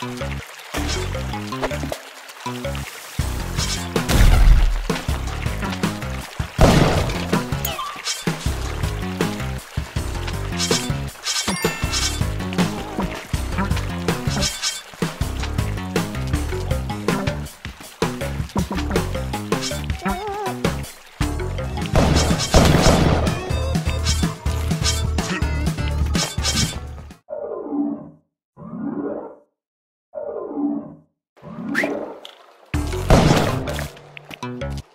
Thank you. you